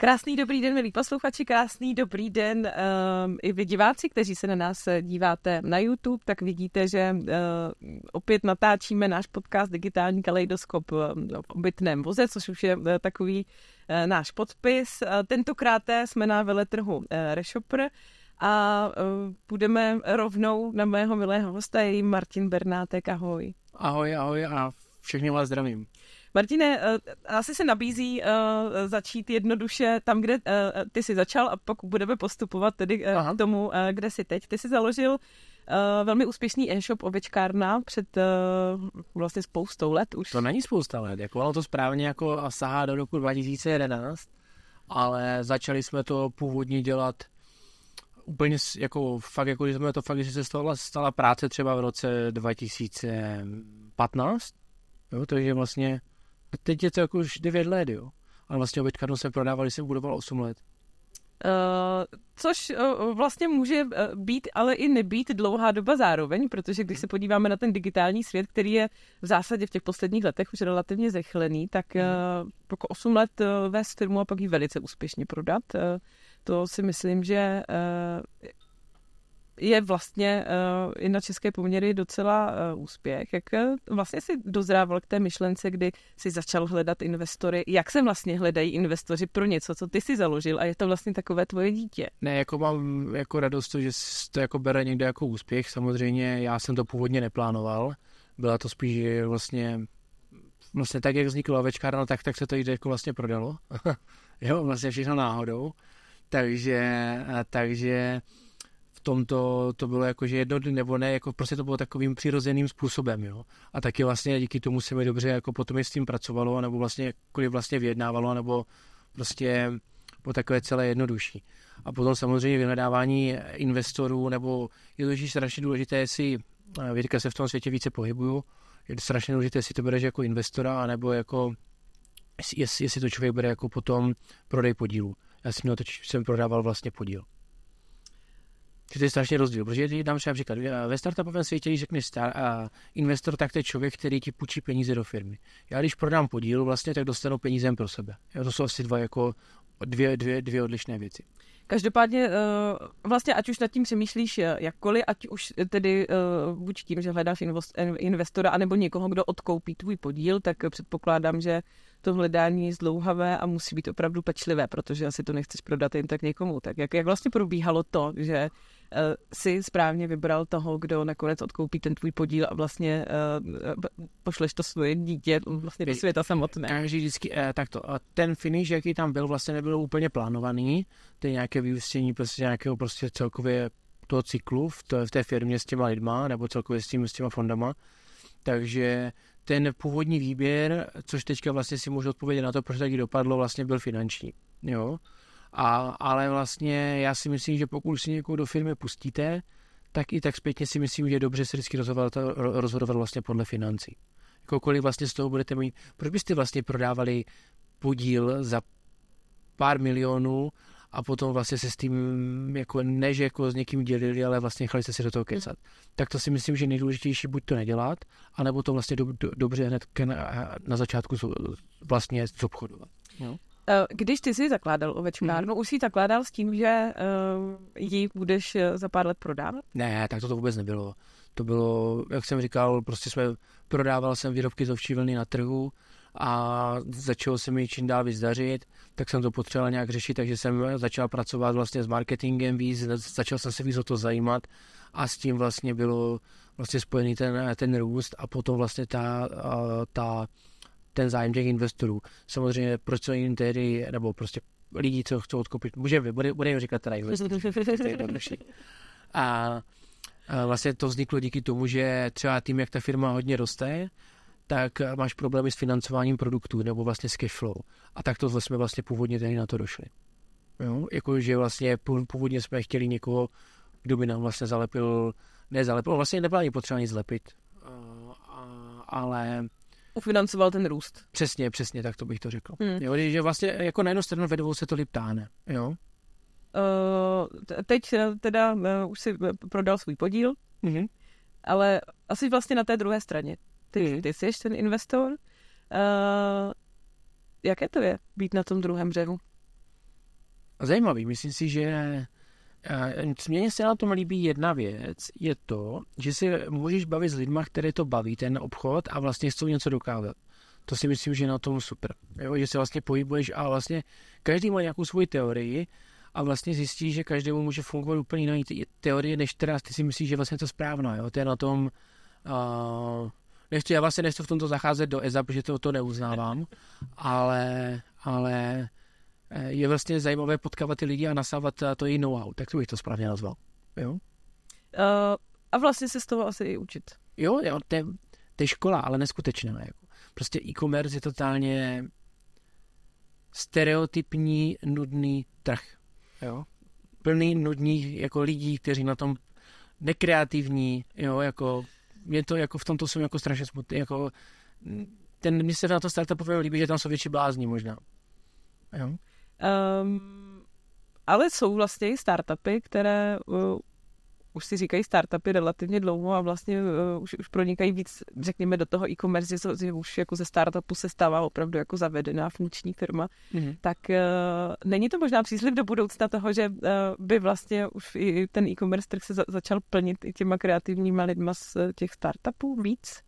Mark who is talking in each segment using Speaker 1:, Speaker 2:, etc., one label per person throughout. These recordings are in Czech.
Speaker 1: Krásný dobrý den, milí posluchači, krásný dobrý den um, i vy diváci, kteří se na nás díváte na YouTube, tak vidíte, že uh, opět natáčíme náš podcast Digitální kaleidoskop v obytném voze, což už je uh, takový uh, náš podpis. Uh, tentokrát jsme na veletrhu uh, Reshopper a uh, budeme rovnou na mého milého hosta, je Martin Bernátek, ahoj.
Speaker 2: Ahoj, ahoj a všechny vás zdravím.
Speaker 1: Martine, eh, asi se nabízí uh, začít jednoduše tam, kde uh, ty jsi začal a pak budeme postupovat tedy uh, k tomu, kde jsi teď. Ty jsi založil velmi úspěšný e-shop Ovečkárna před vlastně spoustou let už.
Speaker 2: To není spousta let, jako ono to správně jako sahá do roku 2011, ale začali jsme to původně dělat úplně jako fakt, jako jsme to fakt, že se stala, stala práce třeba v roce 2015, jo, takže vlastně teď je to jako už 9 let, jo. Ale vlastně obytkárnu jsem prodával, když jsem budoval 8 let.
Speaker 1: Uh, což uh, vlastně může uh, být, ale i nebýt dlouhá doba zároveň, protože když se podíváme na ten digitální svět, který je v zásadě v těch posledních letech už relativně zechlený, tak uh, jako 8 let vést firmu a pak ji velice úspěšně prodat, uh, to si myslím, že je vlastně uh, i na české poměry docela uh, úspěch. Jak uh, vlastně si dozrával k té myšlence, kdy si začal hledat investory? Jak se vlastně hledají investoři pro něco, co ty si založil a je to vlastně takové tvoje dítě?
Speaker 2: Ne, jako mám jako radost, že to jako bere někde jako úspěch. Samozřejmě já jsem to původně neplánoval. Byla to spíš vlastně vlastně tak, jak vznikla ovečkárna, tak, tak se to jde jako vlastně prodalo. jo, vlastně všechno náhodou. Takže, takže tomto to bylo jako, že jedno nebo ne, jako prostě to bylo takovým přirozeným způsobem, jo. A taky vlastně díky tomu se mi dobře jako potom s tím pracovalo, nebo vlastně jakkoliv vlastně vyjednávalo, nebo prostě po takové celé jednodušší. A potom samozřejmě vyhledávání investorů, nebo je to strašně důležité, jestli, teďka se v tom světě více pohybuju, je strašně důležité, jestli to bereš jako investora, anebo jako, jestli, jestli to člověk bere jako potom prodej podílu. Já jsem měl jsem prodával vlastně podíl. Že to je strašně rozdíl, protože dám třeba příklad. Ve startupovém světě, když řekneš star, a investor, tak to je člověk, který ti půjčí peníze do firmy. Já když prodám podíl, vlastně, tak dostanu peníze pro sebe. Jo, to jsou asi dva jako dvě, dvě, dvě odlišné věci.
Speaker 1: Každopádně eh, vlastně ať už nad tím přemýšlíš eh, jakkoliv, ať už tedy eh, buď tím, že hledáš investora, anebo někoho, kdo odkoupí tvůj podíl, tak předpokládám, že to hledání je zdlouhavé a musí být opravdu pečlivé, protože asi to nechceš prodat jen tak někomu. Tak jak, jak vlastně probíhalo to, že si správně vybral toho, kdo nakonec odkoupí ten tvůj podíl a vlastně uh, pošleš to svoje dítě vlastně do světa samotné.
Speaker 2: Takže vždycky uh, takto. Ten finish, jaký tam byl, vlastně nebyl úplně plánovaný. To je nějaké vyústění prostě nějakého prostě celkově toho cyklu v, to, v té firmě s těma lidma, nebo celkově s, tím, s těma fondama. Takže ten původní výběr, což teďka vlastně si můžu odpovědět na to, proč taky dopadlo, vlastně byl finanční. Jo? A, ale vlastně já si myslím, že pokud si někoho do firmy pustíte, tak i tak zpětně si myslím, že je dobře se vždycky rozhodovat, rozhodovat vlastně podle financí. Jako kolik vlastně z toho budete mít, proč byste vlastně prodávali podíl za pár milionů a potom vlastně se s tím jako ne, že jako s někým dělili, ale vlastně nechali se si do toho kecat. Mm. Tak to si myslím, že nejdůležitější buď to nedělat, anebo to vlastně do, do, dobře hned na, na začátku vlastně zobchodovat. Jo?
Speaker 1: Eh, když ty jsi zakládal ovečkárnu, mm. už jsi zakládal s tím, že uh, ji budeš eh, za pár let prodávat?
Speaker 2: Ne, tak to, to vůbec nebylo. To bylo, jak jsem říkal, prostě jsme, prodával jsem výrobky z ovčí vlny na trhu, a začalo se mi čím dál víc dařit, tak jsem to potřeboval nějak řešit, takže jsem začal pracovat vlastně s marketingem víc, začal jsem se víc o to zajímat a s tím vlastně bylo vlastně spojený ten, ten růst a potom vlastně ta, ta, ten zájem těch investorů. Samozřejmě proč co jim tedy, nebo prostě lidi, co chcou odkoupit, můžeme, bude, bude říkat teda investoři. a, a vlastně to vzniklo díky tomu, že třeba tím, jak ta firma hodně roste, tak máš problémy s financováním produktů nebo vlastně s cashflow. A tak to jsme vlastně původně tady na to došli. Jo? Jako, že vlastně původně jsme chtěli někoho, kdo by nám vlastně zalepil, ne zalepil, vlastně nebyla ani potřeba nic zlepit, ale
Speaker 1: ufinancoval ten růst.
Speaker 2: Přesně, přesně, tak to bych to řekl. Hmm. Jo, že vlastně jako na jednu stranu ve dvou se to liptáne, jo.
Speaker 1: Uh, teď teda uh, už si prodal svůj podíl, mm-hmm. ale asi vlastně na té druhé straně ty, hmm. ty jsi ten investor. Uh, jaké to je být na tom druhém břehu?
Speaker 2: zajímavý. Myslím si, že eh, mně se na tom líbí jedna věc, je to, že si můžeš bavit s lidmi, které to baví, ten obchod a vlastně chcou něco dokázat. To si myslím, že je na tom super. Jo? Že se vlastně pohybuješ a vlastně každý má nějakou svoji teorii a vlastně zjistí, že každému může fungovat úplně jiná teorie, než která ty si myslíš, že vlastně to správná. Jo? To je na tom, uh, nechci, já vlastně nechci v tomto zacházet do EZA, protože to, to neuznávám, ale, ale eh, je vlastně zajímavé potkávat ty lidi a nasávat to její know-how, tak to bych to správně nazval. Jo? Uh,
Speaker 1: a vlastně se z toho asi i učit.
Speaker 2: Jo, jo to, je, to je škola, ale neskutečná. Jako. Prostě e-commerce je totálně stereotypní, nudný trh. Jo? Plný nudných jako lidí, kteří na tom nekreativní, jo, jako mě to jako v tomto jsem jako strašně smutný, jako ten, mně se na to startupové líbí, že tam jsou větší blázni možná. Jo? Um,
Speaker 1: ale jsou vlastně i startupy, které uh, už si říkají startupy relativně dlouho a vlastně uh, už, už pronikají víc, řekněme, do toho e-commerce, že, že už jako ze startupu se stává opravdu jako zavedená funkční firma, mm-hmm. tak uh, není to možná příslip do budoucna toho, že uh, by vlastně už i ten e-commerce trh se za, začal plnit i těma kreativníma lidma z těch startupů víc?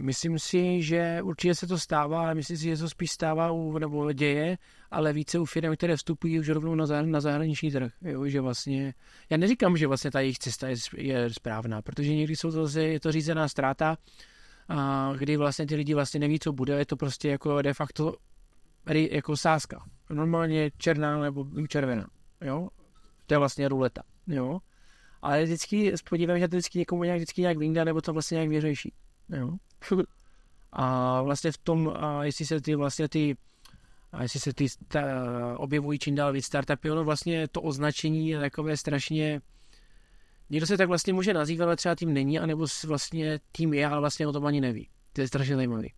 Speaker 2: Myslím si, že určitě se to stává, ale myslím si, že to spíš stává u, nebo děje, ale více u firm, které vstupují už rovnou na, zah, na zahraniční trh. Jo, že vlastně, já neříkám, že vlastně ta jejich cesta je, je správná, protože někdy jsou to, je to řízená ztráta, a kdy vlastně ty lidi vlastně neví, co bude, je to prostě jako de facto jako sázka. Normálně černá nebo červená. Jo? To je vlastně ruleta. Jo? Ale vždycky podívám, že to vždycky někomu nějak, vždycky nějak vyjde, nebo to vlastně nějak věřejší. Jo? A vlastně v tom, a jestli se ty vlastně ty a jestli se ty ta, objevují čím dál víc startupy, ono vlastně to označení je takové strašně Někdo se tak vlastně může nazývat, ale třeba tým není, anebo vlastně tým je, ale vlastně o tom ani neví. To je strašně zajímavý.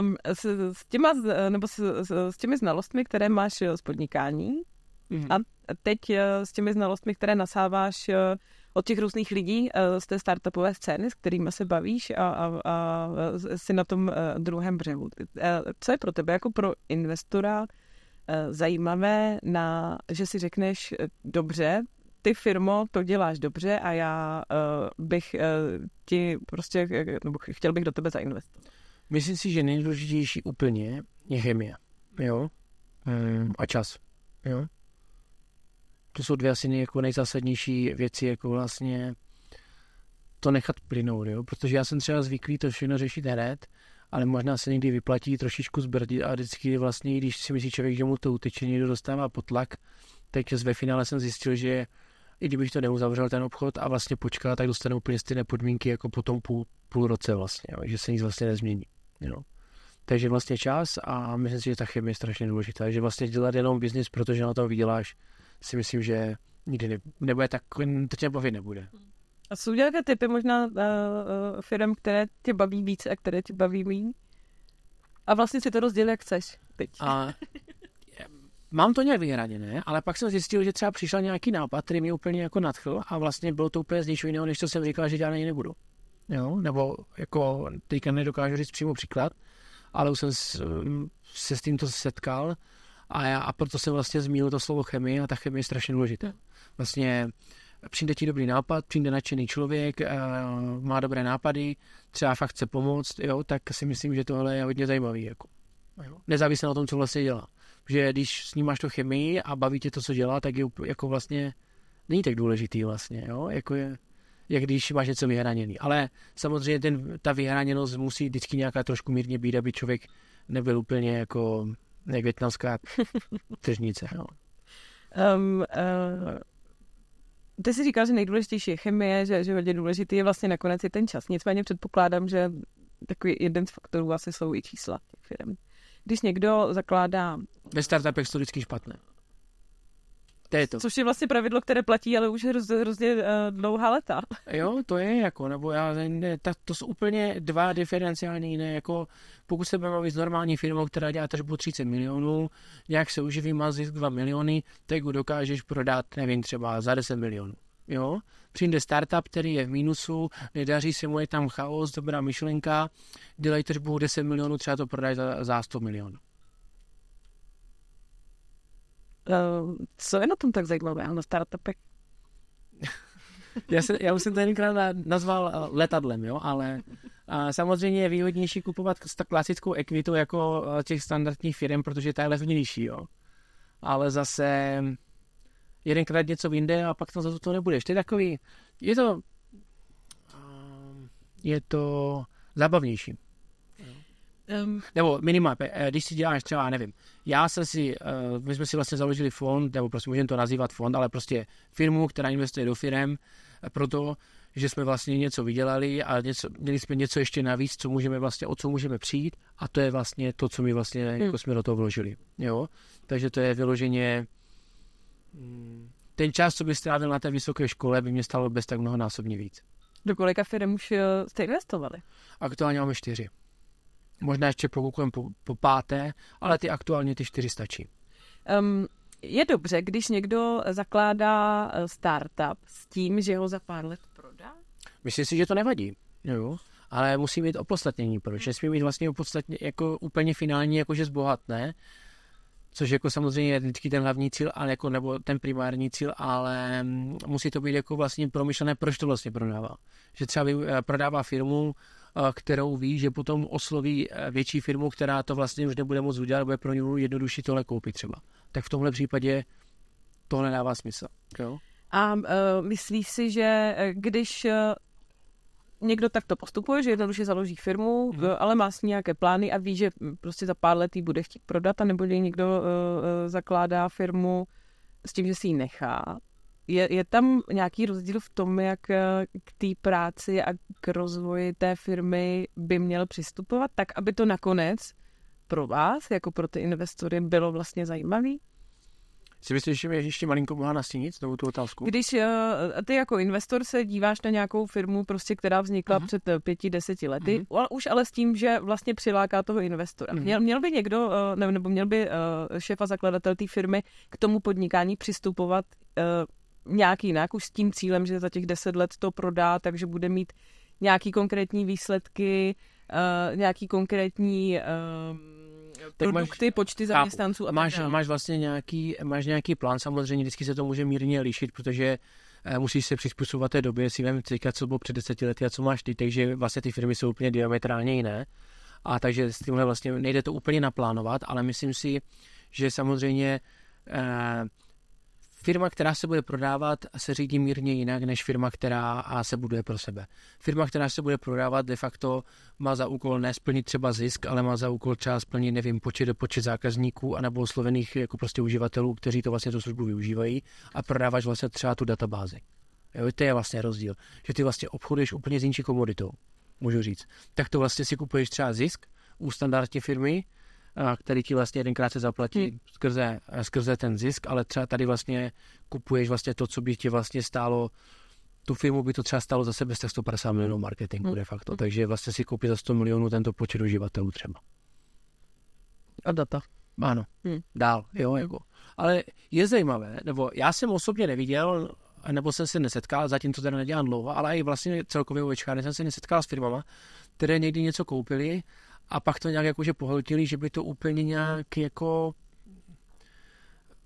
Speaker 1: Um, s, s, těma, nebo s, s, s těmi znalostmi, které máš z podnikání mm. a teď eh, s těmi znalostmi, které nasáváš eh, od těch různých lidí eh, z té startupové scény, s kterými se bavíš a, a, a si na tom eh, druhém břehu. Eh, co je pro tebe jako pro investora zajímavé, na, že si řekneš, dobře, ty firmo, to děláš dobře a já uh, bych uh, ti prostě, nebo chtěl bych do tebe zainvestovat.
Speaker 2: Myslím si, že nejdůležitější úplně je chemie, jo, um, a čas, jo to jsou dvě asi jako nejzásadnější věci, jako vlastně to nechat plynout, jo? protože já jsem třeba zvyklý to všechno řešit hned, ale možná se někdy vyplatí trošičku zbrdit a vždycky vlastně, když si myslí člověk, že mu to uteče, někdo dostává potlak, tak ve finále jsem zjistil, že i kdybych to neuzavřel ten obchod a vlastně počkal, tak dostanu úplně stejné podmínky jako po tom půl, půl roce vlastně, jo? že se nic vlastně nezmění. Jo? Takže vlastně čas a myslím si, že ta chemie je strašně důležitá, že vlastně dělat jenom biznis, protože na tom vyděláš, si myslím, že nikdy ne, nebude tak, to tě bavit nebude.
Speaker 1: A jsou nějaké typy možná uh, uh, firm, které tě baví víc a které tě baví méně? A vlastně si to rozdělí, jak chceš teď. A,
Speaker 2: mám to nějak vyhraněné, ale pak jsem zjistil, že třeba přišel nějaký nápad, který mě úplně jako nadchl a vlastně bylo to úplně z ničeho jiného, než to jsem říkal, že dělat nebudu. Jo? Nebo jako teďka nedokážu říct přímo příklad, ale už jsem se s tímto setkal a, já, a proto jsem vlastně zmínil to slovo chemie a ta chemie je strašně důležitá. Vlastně přijde ti dobrý nápad, přijde nadšený člověk, uh, má dobré nápady, třeba fakt chce pomoct, jo, tak si myslím, že tohle je hodně zajímavý. Jako. Nezávisle na tom, co vlastně dělá. Že když s ním máš to chemii a baví tě to, co dělá, tak je jako vlastně není tak důležitý vlastně, jo, jako je, jak když máš něco vyhraněný. Ale samozřejmě ten, ta vyhraněnost musí vždycky nějaká trošku mírně být, aby člověk nebyl úplně jako jak větnamská tržnice. No. Um, uh,
Speaker 1: ty jsi říkal, že nejdůležitější je chemie, že, že hodně důležitý je vlastně nakonec i ten čas. Nicméně předpokládám, že takový jeden z faktorů asi jsou i čísla těch firm. Když někdo zakládá...
Speaker 2: Ve startupech jsou vždycky špatné. To je to.
Speaker 1: Což je vlastně pravidlo, které platí, ale už hrozně, hrozně uh, dlouhá leta.
Speaker 2: Jo, to je jako, nebo já, ne, tak to jsou úplně dva diferenciální jiné, jako pokud se budeme s normální firmou, která dělá tržbu 30 milionů, nějak se uživí, má zisk 2 miliony, tak ho dokážeš prodat, nevím, třeba za 10 milionů. Jo? Přijde startup, který je v mínusu, nedaří se mu, je tam chaos, dobrá myšlenka, dělají tržbu 10 milionů, třeba to prodají za, za 100 milionů.
Speaker 1: Uh, co je na tom tak zajímavé na startupech?
Speaker 2: já, se, já už jsem to jedenkrát nazval uh, letadlem, jo, ale uh, samozřejmě je výhodnější kupovat klasickou ekvitu jako těch standardních firm, protože ta je levnější, jo. Ale zase jedenkrát něco vyjde a pak tam za to nebudeš. To je takový, je to, je to zábavnější. Um, nebo minimálně, eh, když si děláš třeba, nevím, já jsem si, uh, my jsme si vlastně založili fond, nebo prostě můžeme to nazývat fond, ale prostě firmu, která investuje do firm, eh, proto, že jsme vlastně něco vydělali a něco, měli jsme něco ještě navíc, co můžeme vlastně, o co můžeme přijít a to je vlastně to, co my vlastně hmm. jako jsme do toho vložili. Jo? Takže to je vyloženě mm, ten čas, co by strávil na té vysoké škole, by mě stalo bez tak mnohonásobně víc.
Speaker 1: Do kolika firm už jste investovali?
Speaker 2: Aktuálně máme čtyři. Možná ještě prokoukujeme po, po páté, ale ty aktuálně ty čtyři stačí.
Speaker 1: Um, je dobře, když někdo zakládá eh, startup s tím, že ho za pár let prodá?
Speaker 2: Myslím si, že to nevadí. Jo, ale musí mít opodstatnění, proč? Nesmí mít vlastně opodstatně, jako úplně finální, jakože zbohatné, což jako samozřejmě je vždycky ten hlavní cíl, ale jako, nebo ten primární cíl, ale mm, musí to být jako vlastně promyšlené, proč to vlastně prodává. Že třeba eh, prodává firmu, kterou ví, že potom osloví eh, větší firmu, která to vlastně už nebude moc udělat, bude pro ní jednodušší tohle koupit třeba. Tak v tomhle případě to nedává smysl. Jo?
Speaker 1: A uh, myslíš si, že eh, když někdo takto postupuje, že jednoduše založí firmu, hmm. ale má s ní nějaké plány a ví, že prostě za pár let ji bude chtít prodat, a nebo někdo uh, zakládá firmu s tím, že si ji nechá, je, je tam nějaký rozdíl v tom, jak eh, k té práci a k rozvoji té firmy by měl přistupovat, tak aby to nakonec pro vás, jako pro ty investory, bylo vlastně zajímavý?
Speaker 2: Si myslíš, že mi ještě malinko mohla nastínit znovu tu otázku?
Speaker 1: Když uh, ty jako investor se díváš na nějakou firmu, prostě, která vznikla uh-huh. před eh, pěti, deseti lety, uh-huh. už ale s tím, že vlastně přiláká toho investora. Uh-huh. Měl, měl by někdo, uh, nebo měl by uh, šéf a zakladatel té firmy k tomu podnikání přistupovat uh, nějak jinak, už s tím cílem, že za těch deset let to prodá, takže bude mít nějaký konkrétní výsledky, uh, nějaký konkrétní uh, produkty, máš, počty zaměstnanců.
Speaker 2: A máš, máš vlastně nějaký, máš nějaký plán, samozřejmě vždycky se to může mírně lišit, protože uh, musíš se přizpůsobovat té době, si vím teďka, co bylo před deseti lety a co máš ty, takže vlastně ty firmy jsou úplně diametrálně jiné. A takže s tímhle vlastně nejde to úplně naplánovat, ale myslím si, že samozřejmě uh, Firma, která se bude prodávat, se řídí mírně jinak než firma, která se buduje pro sebe. Firma, která se bude prodávat, de facto má za úkol nesplnit třeba zisk, ale má za úkol třeba splnit, nevím, počet do počet zákazníků anebo oslovených jako prostě uživatelů, kteří to vlastně tu službu využívají a prodáváš vlastně třeba tu databázi. Jo, to je vlastně rozdíl, že ty vlastně obchoduješ úplně s jinší komoditou, můžu říct. Tak to vlastně si kupuješ třeba zisk u standardní firmy, který ti vlastně jedenkrát se zaplatí hmm. skrze, skrze ten zisk, ale třeba tady vlastně kupuješ vlastně to, co by ti vlastně stálo tu firmu by to třeba stalo za sebe 150 milionů marketingu hmm. de facto, takže vlastně si koupí za 100 milionů tento počet uživatelů třeba.
Speaker 1: A data.
Speaker 2: Ano, hmm. dál, jo, jako. Ale je zajímavé, nebo já jsem osobně neviděl, nebo jsem se nesetkal, zatím to teda nedělám dlouho, ale i vlastně celkově u jsem se nesetkal s firmama, které někdy něco koupili a pak to nějak jakože pohltili, že by to úplně nějak jako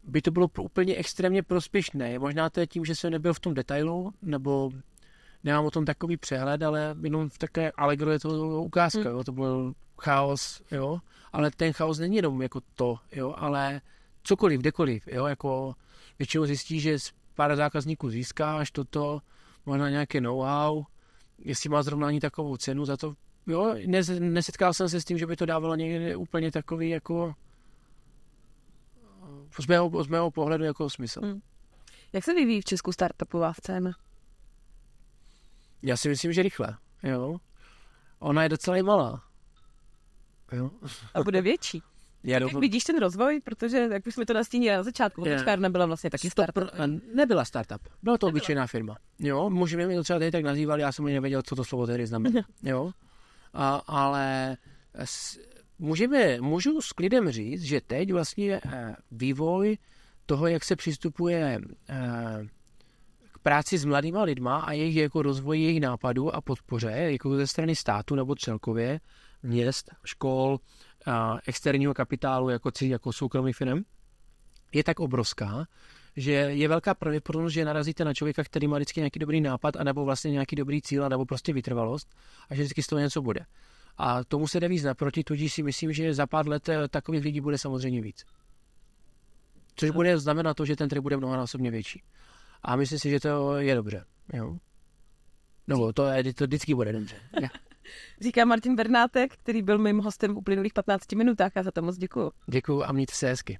Speaker 2: by to bylo úplně extrémně prospěšné. Možná to je tím, že jsem nebyl v tom detailu, nebo nemám o tom takový přehled, ale jenom v také Allegro je to ukázka, hmm. jo, to byl chaos, jo, ale ten chaos není jenom jako to, jo, ale cokoliv, kdekoliv, jo, jako většinou zjistíš, že z pár zákazníků získáš toto, možná nějaké know-how, jestli má zrovna ani takovou cenu za to, jo, nes, nesetkal jsem se s tím, že by to dávalo někde úplně takový jako z mého, z mého pohledu jako smysl. Hmm.
Speaker 1: Jak se vyvíjí v Česku startupová scéna?
Speaker 2: Já si myslím, že rychle, jo. Ona je docela i malá. Jo.
Speaker 1: A bude větší. Já Jak vidíš ten rozvoj? Protože, jak už jsme to nastínili na začátku, hotečkárna byla vlastně taky startup.
Speaker 2: Nebyla startup, byla to obyčejná firma. Jo, můžeme mi to třeba tady tak nazývali, já jsem ani nevěděl, co to slovo tedy znamená. Jo, a, ale s, můžeme, můžu s klidem říct, že teď vlastně eh, vývoj toho, jak se přistupuje eh, k práci s mladýma lidma a jejich jako rozvoji jejich nápadů a podpoře, jako ze strany státu nebo celkově měst, škol, externího kapitálu jako, jako soukromý firm, je tak obrovská, že je velká pravděpodobnost, že narazíte na člověka, který má vždycky nějaký dobrý nápad, anebo vlastně nějaký dobrý cíl, nebo prostě vytrvalost a že vždycky z toho něco bude. A tomu se jde víc naproti, tudíž si myslím, že za pár let eh, takových lidí bude samozřejmě víc. Což bude znamenat to, že ten trh bude mnohonásobně větší. A myslím si, že to je dobře. Jo. No, to, je, to vždycky bude dobře. Ja.
Speaker 1: Říká Martin Bernátek, který byl mým hostem v uplynulých 15 minutách a za to moc děkuju.
Speaker 2: Děkuju a mějte se hezky.